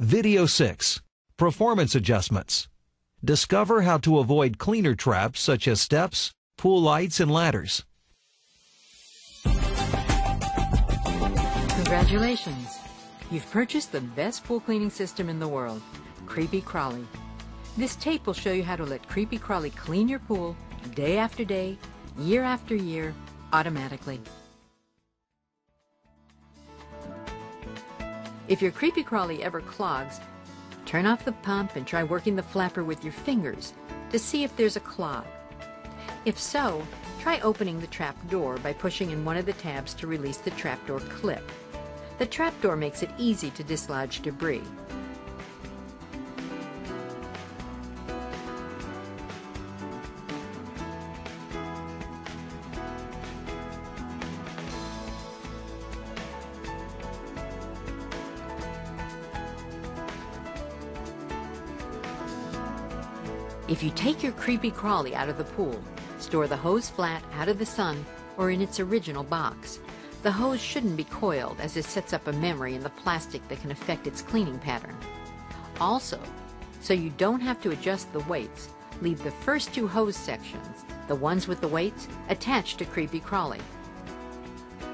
Video 6 Performance Adjustments. Discover how to avoid cleaner traps such as steps, pool lights, and ladders. Congratulations! You've purchased the best pool cleaning system in the world, Kreepy Krauly. This tape will show you how to let Kreepy Krauly clean your pool day after day, year after year, automatically. If your Kreepy Krauly ever clogs, turn off the pump and try working the flapper with your fingers to see if there's a clog. If so, try opening the trap door by pushing in one of the tabs to release the trapdoor clip. The trapdoor makes it easy to dislodge debris. If you take your Kreepy Krauly out of the pool, store the hose flat out of the sun or in its original box. The hose shouldn't be coiled as it sets up a memory in the plastic that can affect its cleaning pattern. Also, so you don't have to adjust the weights, leave the first two hose sections, the ones with the weights, attached to Kreepy Krauly.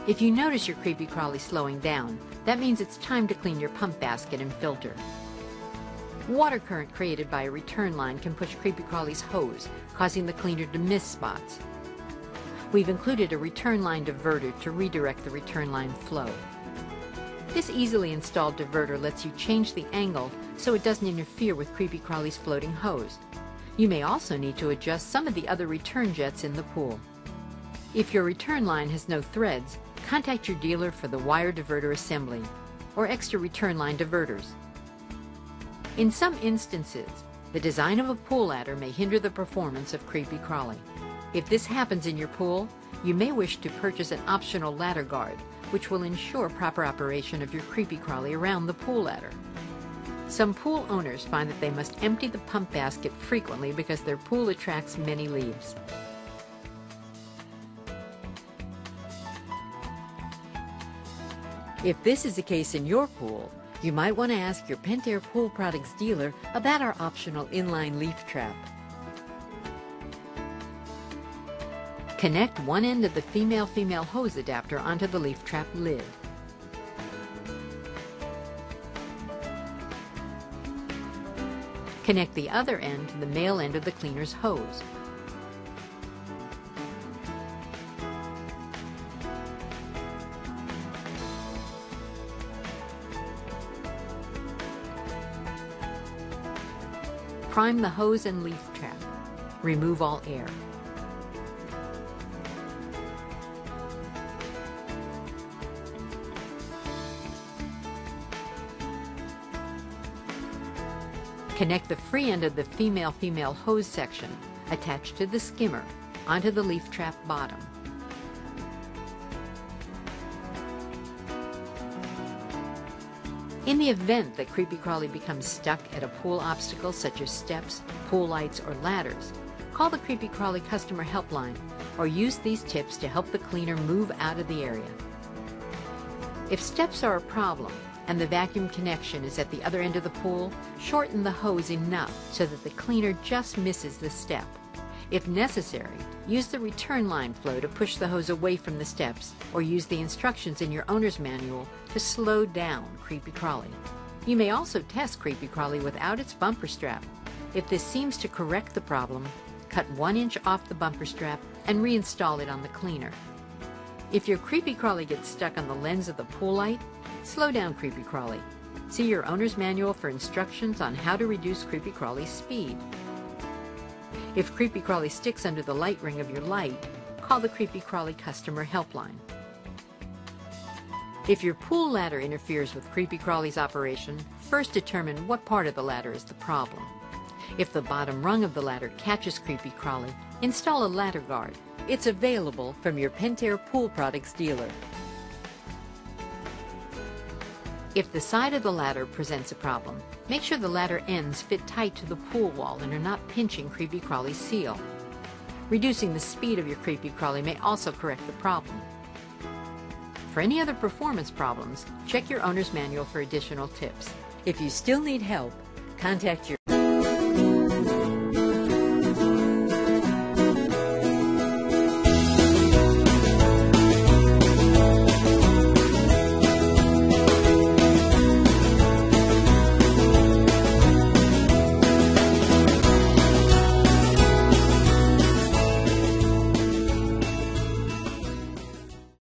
If you notice your Kreepy Krauly slowing down, that means it's time to clean your pump basket and filter. Water current created by a return line can push Kreepy Krauly's hose, causing the cleaner to miss spots. We've included a return line diverter to redirect the return line flow. This easily installed diverter lets you change the angle so it doesn't interfere with Kreepy Krauly's floating hose. You may also need to adjust some of the other return jets in the pool. If your return line has no threads, contact your dealer for the wire diverter assembly or extra return line diverters. In some instances, the design of a pool ladder may hinder the performance of Kreepy Krauly. If this happens in your pool, you may wish to purchase an optional ladder guard, which will ensure proper operation of your Kreepy Krauly around the pool ladder. Some pool owners find that they must empty the pump basket frequently because their pool attracts many leaves. If this is the case in your pool, you might want to ask your Pentair Pool Products dealer about our optional inline leaf trap. Connect one end of the female-female hose adapter onto the leaf trap lid. Connect the other end to the male end of the cleaner's hose. Prime the hose and leaf trap. Remove all air. Connect the free end of the female-female hose section attached to the skimmer onto the leaf trap bottom. In the event that Kreepy Krauly becomes stuck at a pool obstacle such as steps, pool lights, or ladders, call the Kreepy Krauly customer helpline or use these tips to help the cleaner move out of the area. If steps are a problem and the vacuum connection is at the other end of the pool, shorten the hose enough so that the cleaner just misses the step. If necessary, use the return line flow to push the hose away from the steps or use the instructions in your owner's manual to slow down Kreepy Krauly. You may also test Kreepy Krauly without its bumper strap. If this seems to correct the problem, cut one inch off the bumper strap and reinstall it on the cleaner. If your Kreepy Krauly gets stuck on the lens of the pool light, slow down Kreepy Krauly. See your owner's manual for instructions on how to reduce Kreepy Krauly's speed. If Kreepy Krauly sticks under the light ring of your light, call the Kreepy Krauly customer helpline. If your pool ladder interferes with Kreepy Krauly's operation, first determine what part of the ladder is the problem. If the bottom rung of the ladder catches Kreepy Krauly, install a ladder guard. It's available from your Pentair Pool Products dealer. If the side of the ladder presents a problem, make sure the ladder ends fit tight to the pool wall and are not pinching Kreepy Krauly's seal. Reducing the speed of your Kreepy Krauly may also correct the problem. For any other performance problems, check your owner's manual for additional tips. If you still need help, contact your